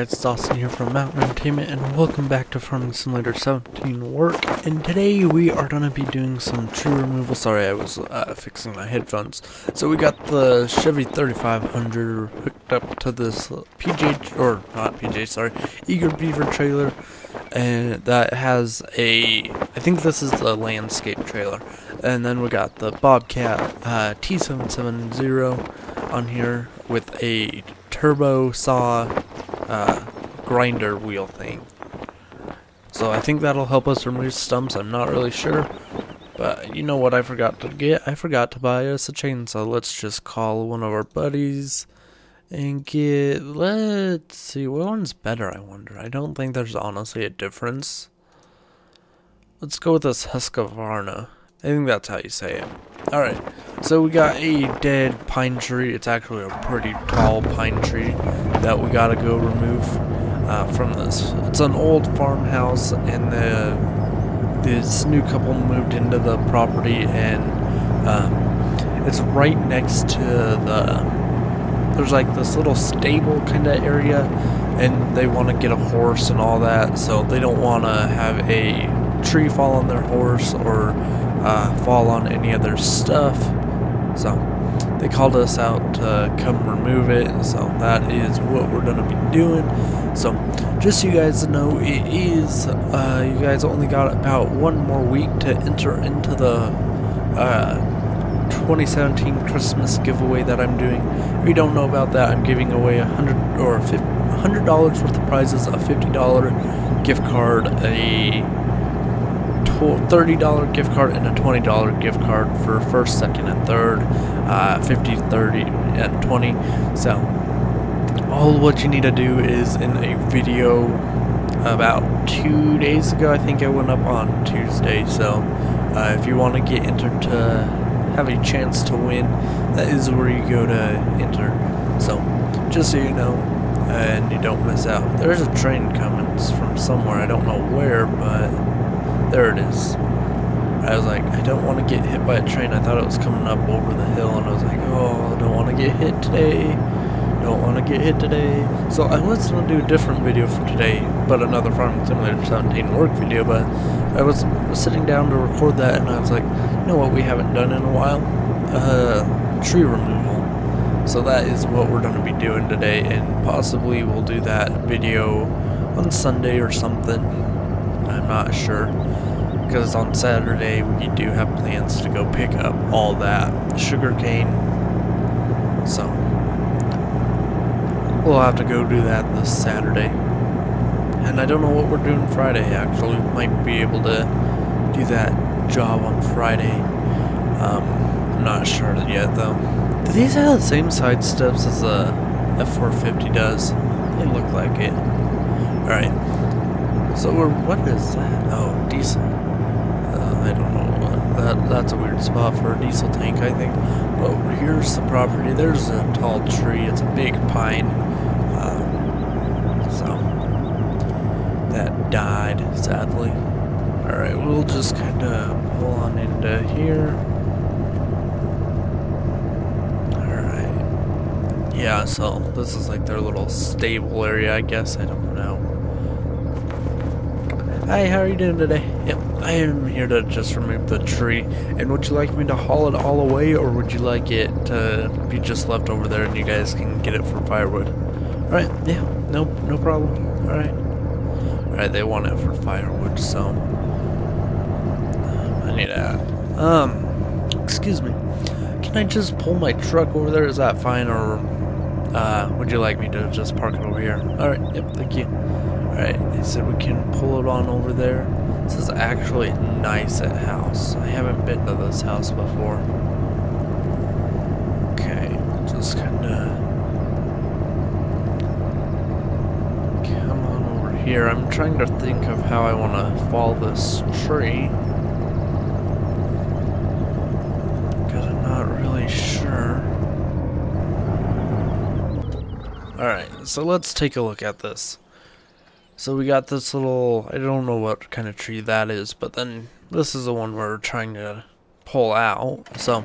It's Dawson here from Mountain Entertainment and welcome back to Farming Simulator 17 Work and today we are going to be doing some tree removal. Sorry I was uh, fixing my headphones. So we got the Chevy 3500 hooked up to this PJ, or not PJ, sorry, Eager Beaver trailer and that has a, I think this is the landscape trailer. And then we got the Bobcat uh, T770 on here with a turbo saw uh, grinder wheel thing. So I think that'll help us remove stumps. I'm not really sure. But you know what I forgot to get? I forgot to buy us a chainsaw. Let's just call one of our buddies and get... Let's see. What one's better, I wonder? I don't think there's honestly a difference. Let's go with this Husqvarna. I think that's how you say it. Alright, so we got a dead pine tree. It's actually a pretty tall pine tree that we gotta go remove uh, from this. It's an old farmhouse and the this new couple moved into the property and um, it's right next to the there's like this little stable kind of area and they want to get a horse and all that so they don't want to have a tree fall on their horse or uh, fall on any of their stuff. So they called us out to come remove it. So that is what we're gonna be doing. So just so you guys know, it is uh, you guys only got about one more week to enter into the uh, 2017 Christmas giveaway that I'm doing. If you don't know about that, I'm giving away a hundred or hundred dollars worth of prizes, a fifty dollar gift card, a $30 gift card and a $20 gift card for first, second, and third, uh, 50, 30, and 20. So, all what you need to do is in a video about two days ago, I think I went up on Tuesday. So, uh, if you want to get entered to have a chance to win, that is where you go to enter. So, just so you know, and you don't miss out. There's a train coming from somewhere, I don't know where, but there it is. I was like, I don't want to get hit by a train. I thought it was coming up over the hill, and I was like, oh, I don't want to get hit today. Don't want to get hit today. So I was going to do a different video for today, but another Farming Simulator 17 work video, but I was sitting down to record that, and I was like, you know what we haven't done in a while? Uh, tree removal. So that is what we're going to be doing today, and possibly we'll do that video on Sunday or something. I'm not sure because on Saturday we do have plans to go pick up all that sugarcane. So we'll have to go do that this Saturday. And I don't know what we're doing Friday actually. We might be able to do that job on Friday. Um, I'm not sure yet though. Do these have the same side steps as the F450 does? They look like it. Alright. So we're, what is that? Oh, diesel. I don't know. That that's a weird spot for a diesel tank, I think. But here's the property. There's a tall tree. It's a big pine. Um, so that died, sadly. All right, we'll just kind of pull on into here. Yeah. So this is like their little stable area, I guess. I don't know. Hi, how are you doing today? Yep, I am here to just remove the tree. And would you like me to haul it all away, or would you like it to be just left over there and you guys can get it for firewood? Alright, yeah, no, no problem. Alright. Alright, they want it for firewood, so... I need to... Um, excuse me. Can I just pull my truck over there? Is that fine, or... Uh, would you like me to just park it over here? Alright, yep, thank you. Alright, they said we can pull it on over there. This is actually nice at house. I haven't been to this house before. Okay, just kinda come on over here. I'm trying to think of how I wanna fall this tree. Cause I'm not really sure. Alright, so let's take a look at this. So we got this little, I don't know what kind of tree that is, but then this is the one we're trying to pull out. So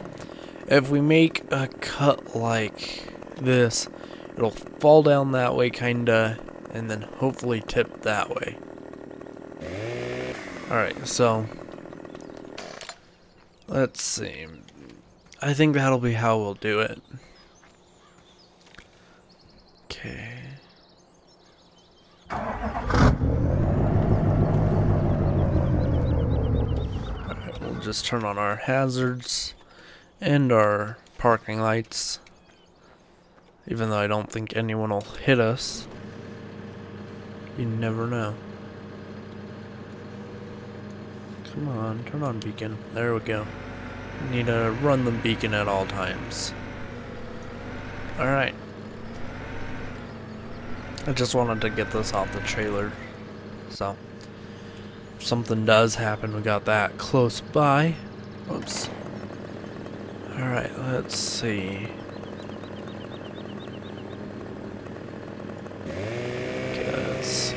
if we make a cut like this, it'll fall down that way kinda, and then hopefully tip that way. Alright, so let's see. I think that'll be how we'll do it. Okay. Alright, we'll just turn on our hazards and our parking lights. Even though I don't think anyone will hit us. You never know. Come on, turn on beacon. There we go. Need to run the beacon at all times. Alright. I just wanted to get this off the trailer. So, something does happen, we got that close by. Oops. Alright, let's see. Okay, let's see.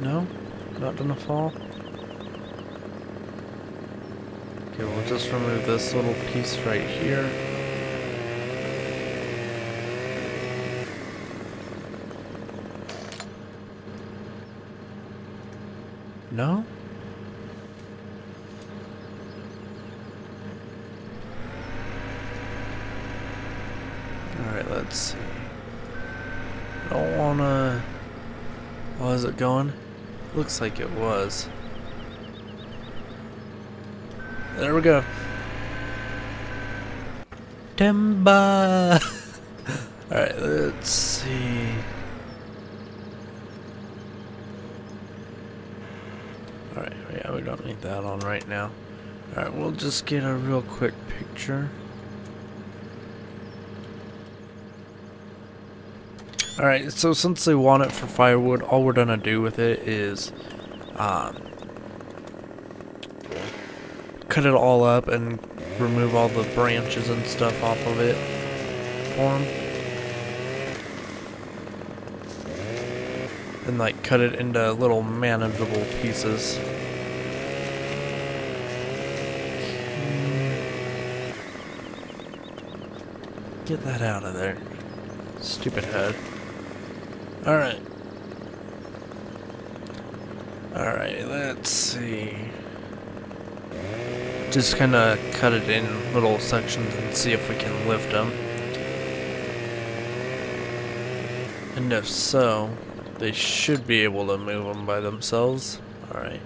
No? Not gonna fall? Okay, we'll just remove this little piece right here. No? Alright, let's see. I don't wanna... Is it going? Looks like it was. There we go. Timba! Alright, let's see. Alright, yeah, we don't need that on right now. Alright, we'll just get a real quick picture. Alright, so since they want it for firewood, all we're gonna do with it is um, cut it all up and remove all the branches and stuff off of it for them. And like cut it into little manageable pieces. Get that out of there. Stupid head. Alright. Alright, let's see. Just kind of cut it in little sections and see if we can lift them. And if so, they should be able to move them by themselves. Alright.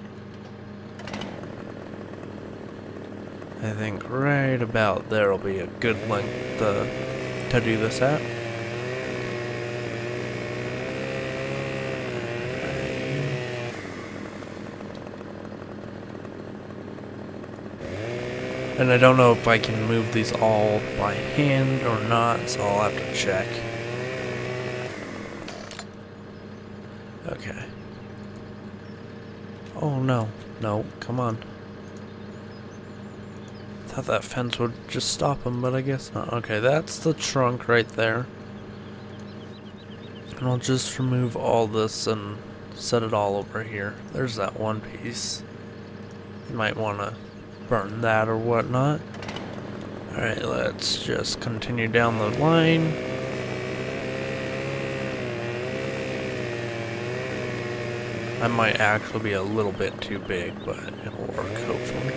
I think right about there will be a good length to, to do this at. And I don't know if I can move these all by hand or not, so I'll have to check. Okay. Oh no, no, come on. Thought that fence would just stop him, but I guess not. Okay, that's the trunk right there. And I'll just remove all this and set it all over here. There's that one piece. You might want to burn that or whatnot. Alright, let's just continue down the line. I might actually be a little bit too big, but it'll work, hopefully.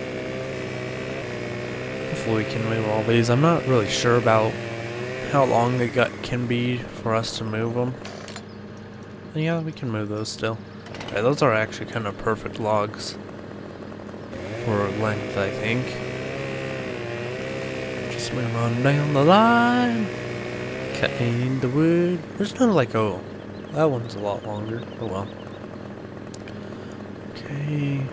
Hopefully we can move all these. I'm not really sure about how long they got can be for us to move them. Yeah, we can move those still. Right, those are actually kind of perfect logs for length, I think. Just move on down the line. Cutting the wood. There's no like, oh, that one's a lot longer. Oh well. Okay.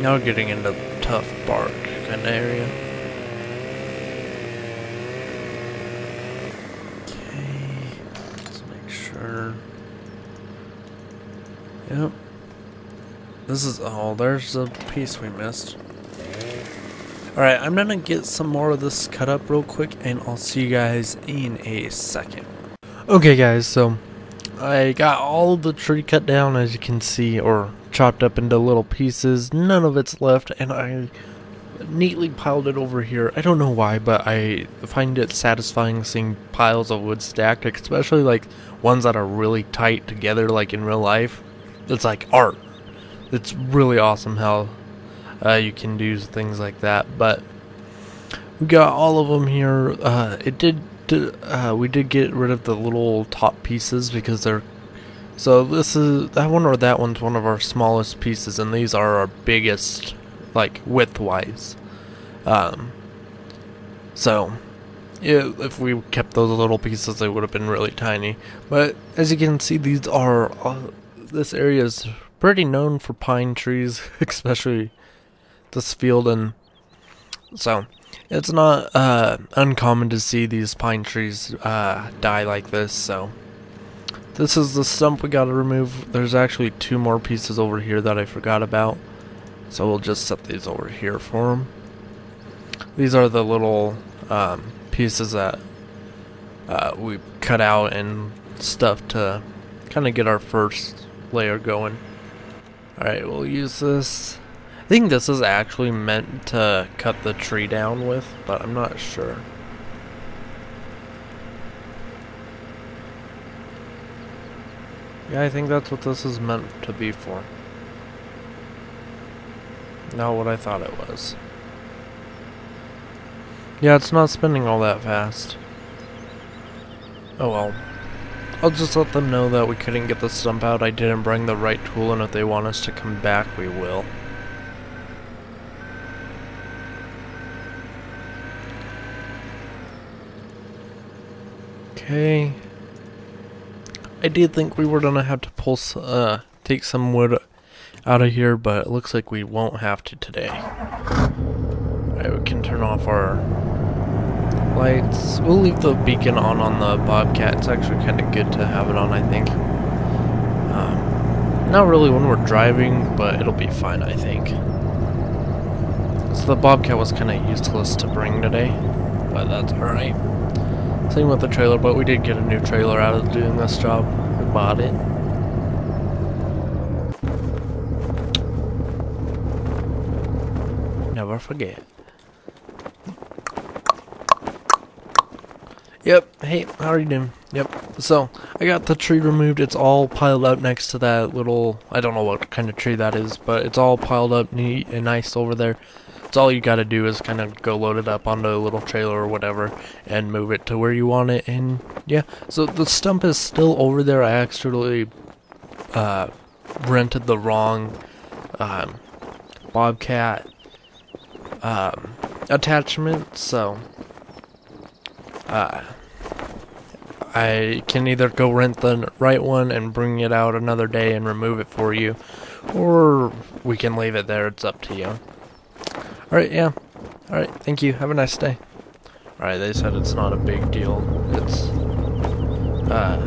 Now we're getting into tough bark kind of area. Okay. Let's make sure. Yep. This is, oh, there's a piece we missed. Alright, I'm gonna get some more of this cut up real quick, and I'll see you guys in a second. Okay guys, so, I got all the tree cut down as you can see or chopped up into little pieces. None of it's left and I neatly piled it over here. I don't know why, but I find it satisfying seeing piles of wood stacked, especially like ones that are really tight together like in real life. It's like art. It's really awesome how uh, you can do things like that, but we got all of them here. Uh, it did uh, we did get rid of the little top pieces because they're so this is that one or that one's one of our smallest pieces and these are our biggest like width wise um, so it, if we kept those little pieces they would have been really tiny but as you can see these are uh, this area is pretty known for pine trees especially this field and so it's not uh, uncommon to see these pine trees uh, die like this, so this is the stump we gotta remove. There's actually two more pieces over here that I forgot about, so we'll just set these over here for them. These are the little um, pieces that uh, we cut out and stuff to kind of get our first layer going. Alright, we'll use this I think this is actually meant to cut the tree down with, but I'm not sure. Yeah, I think that's what this is meant to be for. Not what I thought it was. Yeah, it's not spinning all that fast. Oh well. I'll just let them know that we couldn't get the stump out, I didn't bring the right tool, and if they want us to come back, we will. Okay. I did think we were gonna have to pull, uh, take some wood out of here, but it looks like we won't have to today. Alright, we can turn off our lights. We'll leave the beacon on on the Bobcat. It's actually kind of good to have it on, I think. Um, not really when we're driving, but it'll be fine, I think. So the Bobcat was kind of useless to bring today, but that's alright. Same with the trailer, but we did get a new trailer out of doing this job. We bought it. Never forget. Yep, hey, how are you doing? Yep, so, I got the tree removed, it's all piled up next to that little, I don't know what kind of tree that is, but it's all piled up neat and nice over there. It's all you gotta do is kind of go load it up onto a little trailer or whatever and move it to where you want it. And yeah, so the stump is still over there. I actually uh, rented the wrong um, Bobcat um, attachment, so uh, I can either go rent the right one and bring it out another day and remove it for you, or we can leave it there. It's up to you. Alright, yeah. Alright, thank you. Have a nice day. Alright, they said it's not a big deal. It's, uh,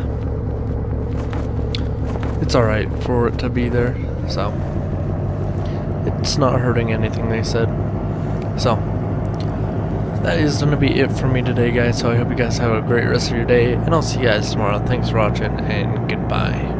it's alright for it to be there, so. It's not hurting anything, they said. So, that is going to be it for me today, guys. So I hope you guys have a great rest of your day, and I'll see you guys tomorrow. Thanks for watching, and goodbye.